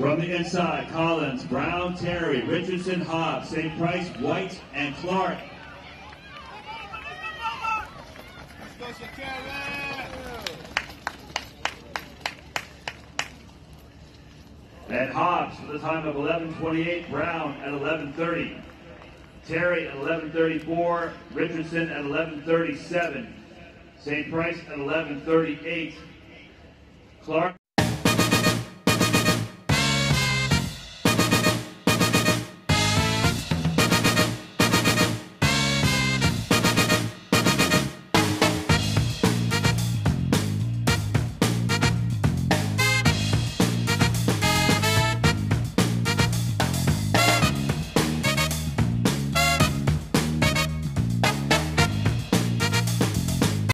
From the inside, Collins, Brown, Terry, Richardson, Hobbs, St. Price, White, and Clark. And Hobbs with a time of 11.28, Brown at 11.30. Terry at 11:34, Richardson at 11:37, St. price at 11:38, Clark.